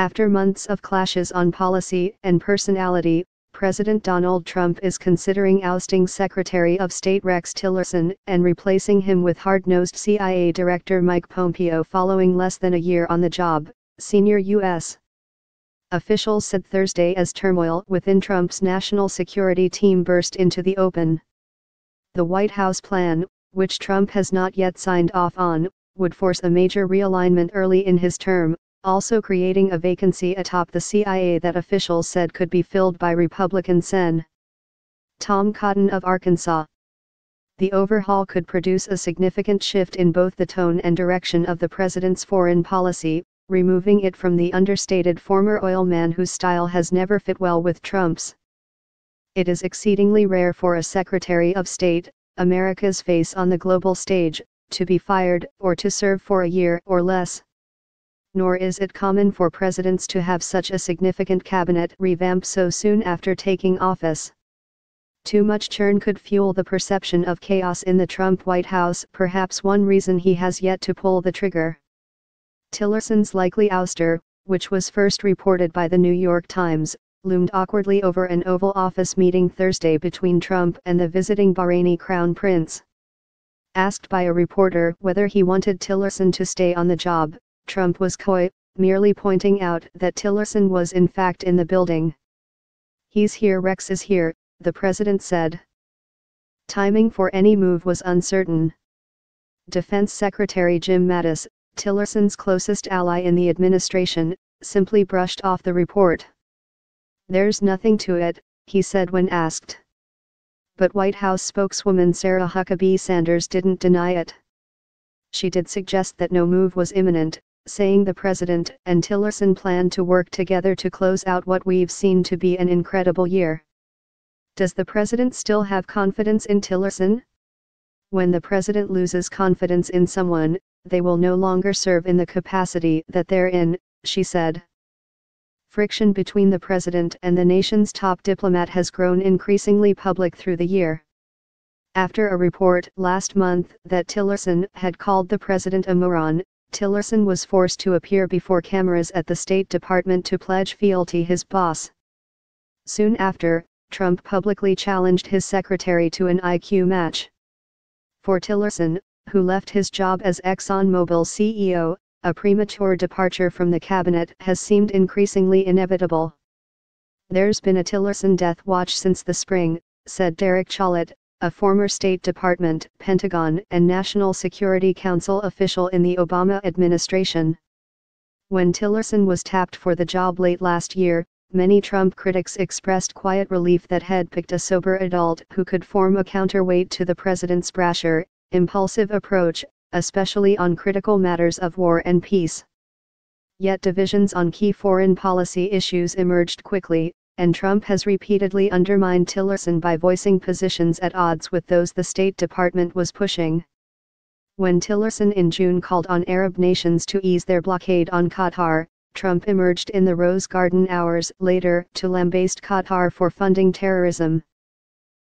After months of clashes on policy and personality, President Donald Trump is considering ousting Secretary of State Rex Tillerson and replacing him with hard-nosed CIA Director Mike Pompeo following less than a year on the job, senior U.S. officials said Thursday as turmoil within Trump's national security team burst into the open. The White House plan, which Trump has not yet signed off on, would force a major realignment early in his term, also creating a vacancy atop the CIA that officials said could be filled by Republican Sen. Tom Cotton of Arkansas. The overhaul could produce a significant shift in both the tone and direction of the president's foreign policy, removing it from the understated former oil man whose style has never fit well with Trump's. It is exceedingly rare for a Secretary of State, America's face on the global stage, to be fired or to serve for a year or less nor is it common for presidents to have such a significant cabinet revamp so soon after taking office. Too much churn could fuel the perception of chaos in the Trump White House, perhaps one reason he has yet to pull the trigger. Tillerson's likely ouster, which was first reported by the New York Times, loomed awkwardly over an Oval Office meeting Thursday between Trump and the visiting Bahraini Crown Prince. Asked by a reporter whether he wanted Tillerson to stay on the job, Trump was coy, merely pointing out that Tillerson was in fact in the building. He's here Rex is here, the president said. Timing for any move was uncertain. Defense Secretary Jim Mattis, Tillerson's closest ally in the administration, simply brushed off the report. There's nothing to it, he said when asked. But White House spokeswoman Sarah Huckabee Sanders didn't deny it. She did suggest that no move was imminent, saying the president and Tillerson plan to work together to close out what we've seen to be an incredible year. Does the president still have confidence in Tillerson? When the president loses confidence in someone, they will no longer serve in the capacity that they're in, she said. Friction between the president and the nation's top diplomat has grown increasingly public through the year. After a report last month that Tillerson had called the president a moron, Tillerson was forced to appear before cameras at the State Department to pledge fealty his boss. Soon after, Trump publicly challenged his secretary to an IQ match. For Tillerson, who left his job as ExxonMobil CEO, a premature departure from the cabinet has seemed increasingly inevitable. There's been a Tillerson death watch since the spring, said Derek Chollet, a former State Department, Pentagon and National Security Council official in the Obama administration. When Tillerson was tapped for the job late last year, many Trump critics expressed quiet relief that had picked a sober adult who could form a counterweight to the president's brasher, impulsive approach, especially on critical matters of war and peace. Yet divisions on key foreign policy issues emerged quickly, and Trump has repeatedly undermined Tillerson by voicing positions at odds with those the State Department was pushing. When Tillerson in June called on Arab nations to ease their blockade on Qatar, Trump emerged in the Rose Garden hours later to lambaste Qatar for funding terrorism.